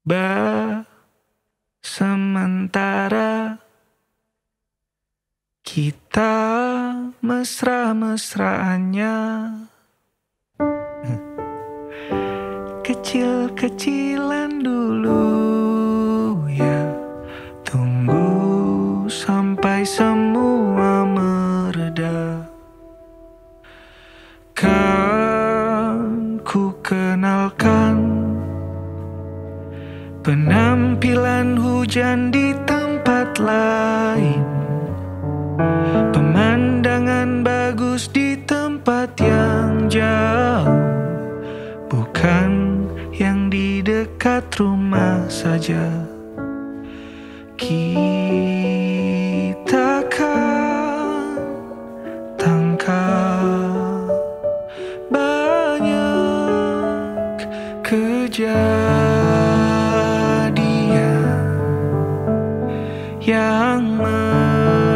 Ba sementara kita mesra-mesraannya Kecil-kecilan dulu ya. Tunggu sampai semua mereda. Kan ku kenalkan Penampilan hujan di tempat lain. Pemandangan bagus di tempat yang jauh. Bukan yang di dekat rumah saja. Kita kan tangkap banyak kejadian yang menarik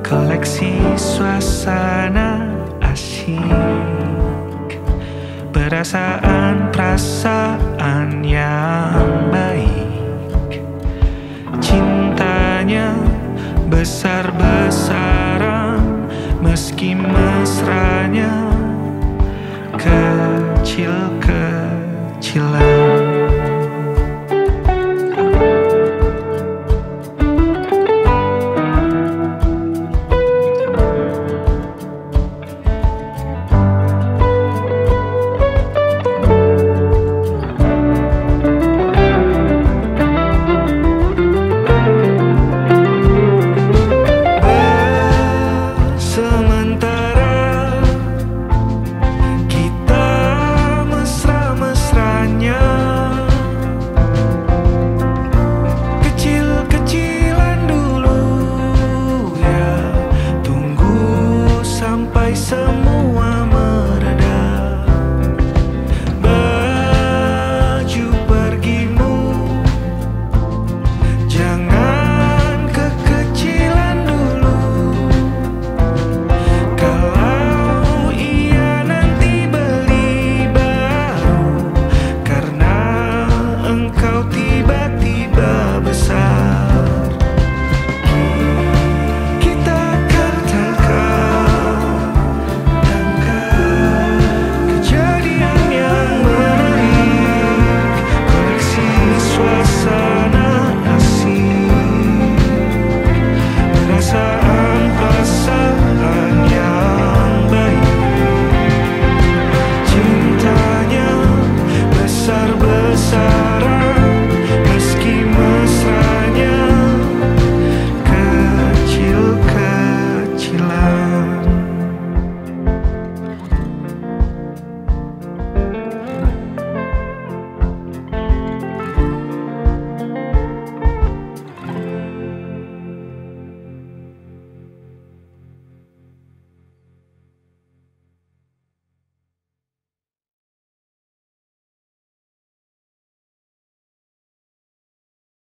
koleksi suasana asyik. Perasaan perasaan yang baik. Cintanya besar besaran meski mesranya kecil kecilan